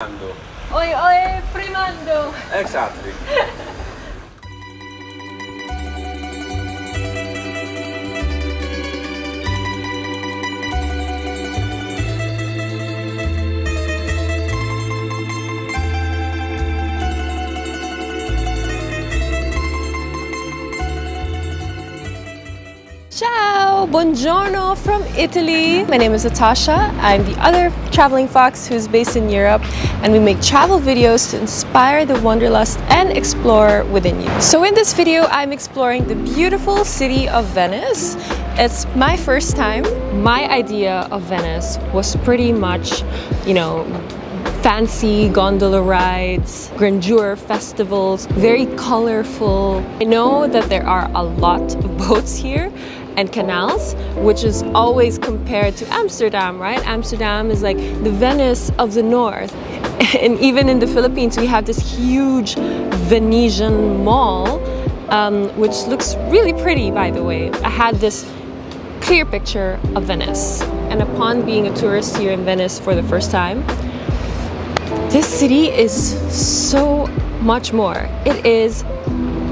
Oi, oi, primando. Exactly. buongiorno from Italy. My name is Natasha. I'm the other traveling fox who's based in Europe, and we make travel videos to inspire the wanderlust and explore within you. So, in this video, I'm exploring the beautiful city of Venice. It's my first time. My idea of Venice was pretty much, you know, fancy gondola rides, grandeur festivals, very colorful. I know that there are a lot of boats here and canals, which is always compared to Amsterdam, right? Amsterdam is like the Venice of the north. And even in the Philippines, we have this huge Venetian mall, um, which looks really pretty, by the way. I had this clear picture of Venice. And upon being a tourist here in Venice for the first time, this city is so much more. It is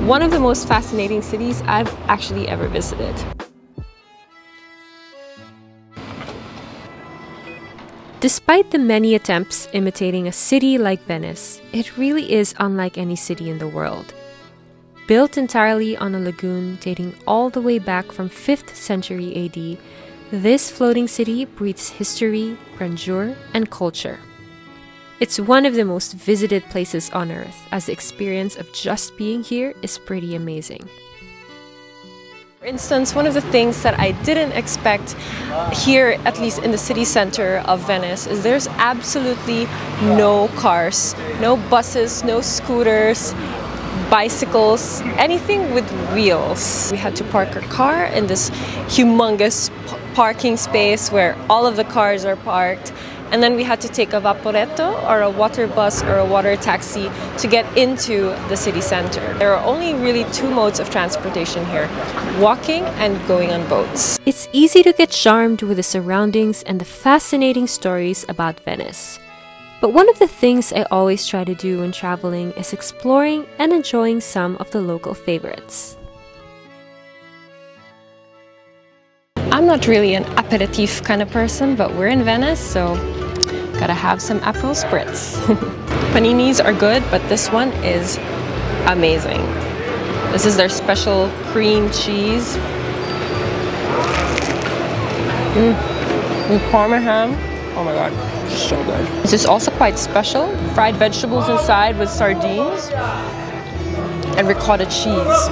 one of the most fascinating cities I've actually ever visited. Despite the many attempts imitating a city like Venice, it really is unlike any city in the world. Built entirely on a lagoon dating all the way back from 5th century AD, this floating city breathes history, grandeur, and culture. It's one of the most visited places on earth, as the experience of just being here is pretty amazing. For instance, one of the things that I didn't expect here, at least in the city center of Venice, is there's absolutely no cars, no buses, no scooters, bicycles, anything with wheels. We had to park our car in this humongous parking space where all of the cars are parked. And then we had to take a vaporetto or a water bus or a water taxi to get into the city center. There are only really two modes of transportation here walking and going on boats. It's easy to get charmed with the surroundings and the fascinating stories about Venice. But one of the things I always try to do when traveling is exploring and enjoying some of the local favorites. I'm not really an aperitif kind of person, but we're in Venice, so gotta have some Aperol Spritz. Paninis are good, but this one is amazing. This is their special cream cheese. Mm. And. Oh my god, so good. This is also quite special. Fried vegetables inside with sardines and ricotta cheese.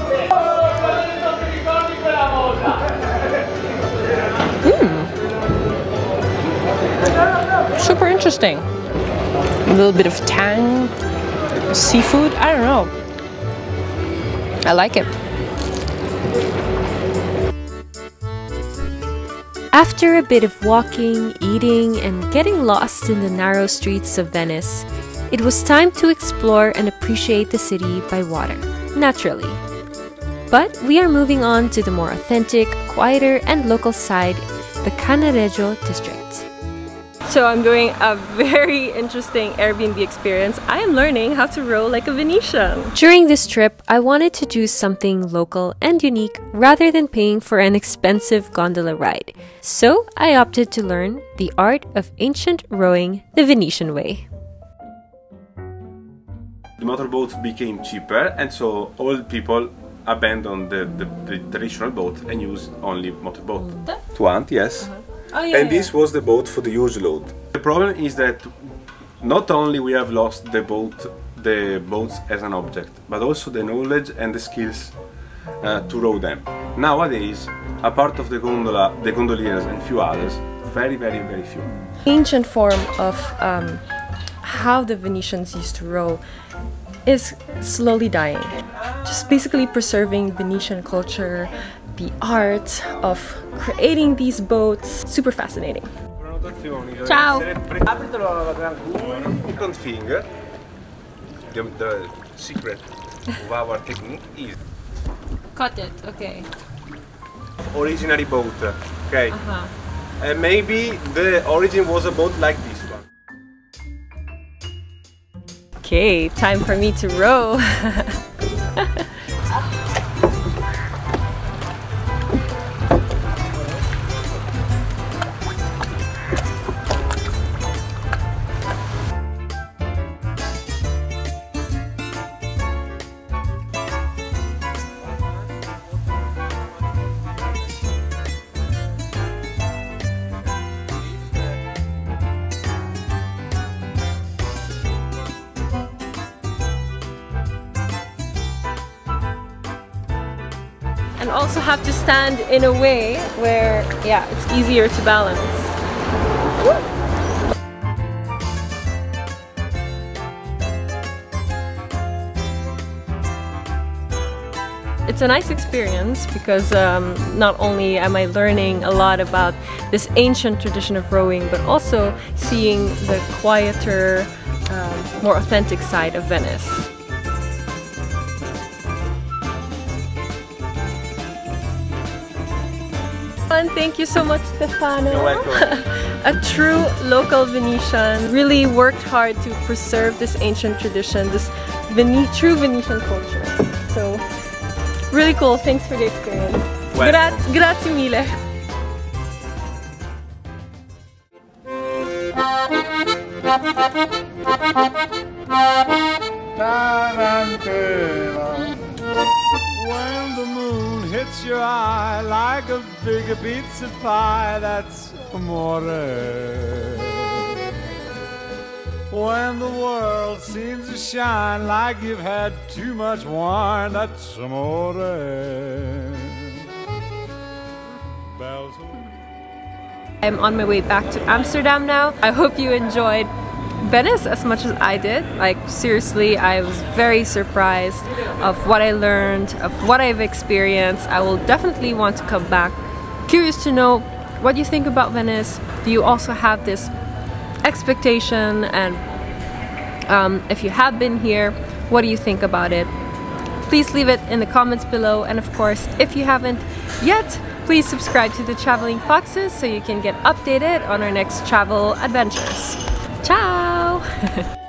Super interesting. A little bit of tang, seafood, I don't know. I like it. After a bit of walking, eating, and getting lost in the narrow streets of Venice, it was time to explore and appreciate the city by water, naturally. But we are moving on to the more authentic, quieter, and local side, the Cannaregio district. So I'm doing a very interesting Airbnb experience. I am learning how to row like a Venetian. During this trip, I wanted to do something local and unique rather than paying for an expensive gondola ride. So I opted to learn the art of ancient rowing the Venetian way. The motorboat became cheaper and so all people abandoned the, the, the traditional boat and use only motorboat. Tuant, yes. Uh-huh. Oh, yeah, and yeah. this was the boat for the huge load. The problem is that not only we have lost the boat, the boats as an object, but also the knowledge and the skills uh, to row them. Nowadays, a part of the gondola, the gondoliers and few others, very, very, very few. Ancient form of um, how the Venetians used to row is slowly dying. Just basically preserving Venetian culture, the art of creating these boats. Super fascinating. Ciao. Second finger, the, the secret of our technique is Cut it, okay. originary boat. Okay, Uh-huh. and maybe the origin was a boat like this one. Okay, time for me to row. also have to stand in a way where, yeah, it's easier to balance. It's a nice experience because um, not only am I learning a lot about this ancient tradition of rowing, but also seeing the quieter, um, more authentic side of Venice. And thank you so much, Stefano. You're welcome. a true local Venetian really worked hard to preserve this ancient tradition, this Vene true Venetian culture. So, really cool. Thanks for the experience. Welcome. Gra grazie mille. Tarantella. When the moon hits your eye like a big pizza pie, that's amore. When the world seems to shine like you've had too much wine, that's amore. Bells. I'm on my way back to Amsterdam now. I hope you enjoyed Venice as much as I did. Like seriously, I was very surprised of what I learned, of what I've experienced. I will definitely want to come back. Curious to know what you think about Venice. Do you also have this expectation? And um, if you have been here, what do you think about it? Please leave it in the comments below. And of course, if you haven't yet, please subscribe to the Traveling Foxes so you can get updated on our next travel adventures. Ciao!